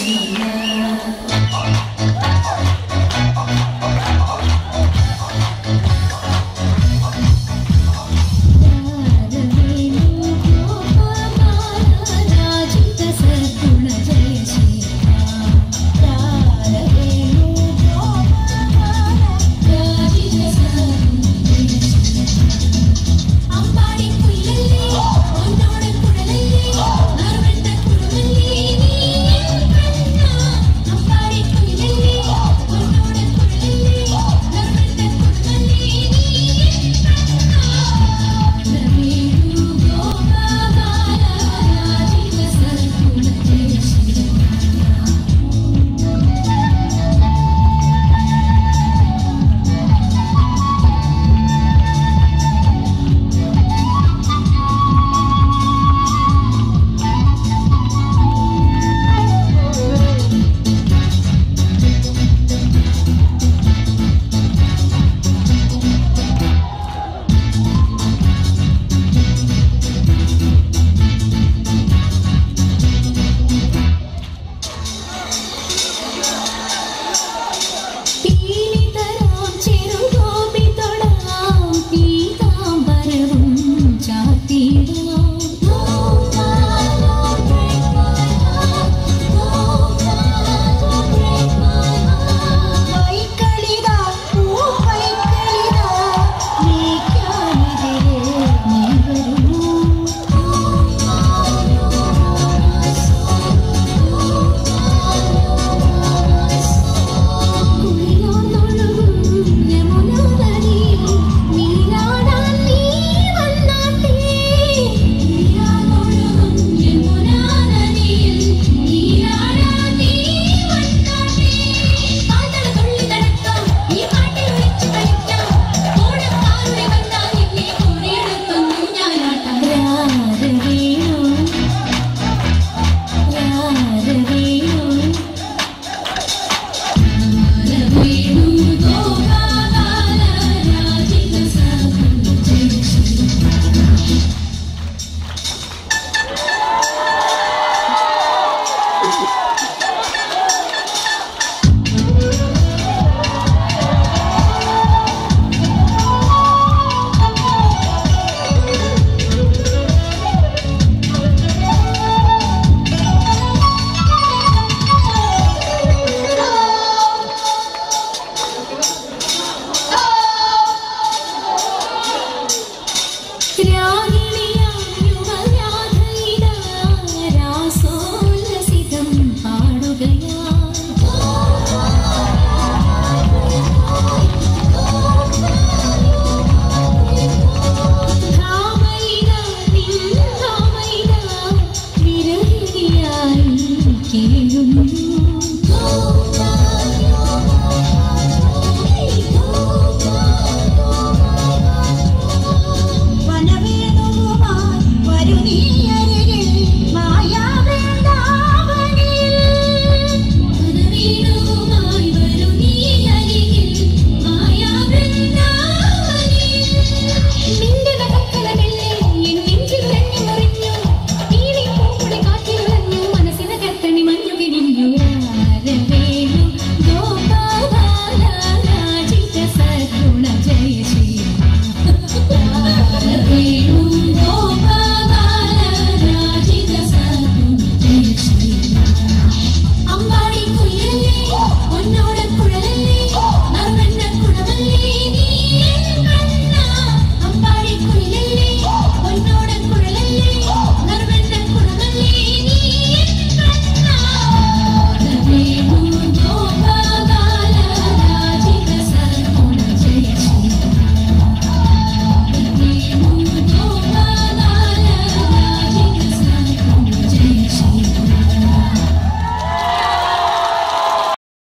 Senhor.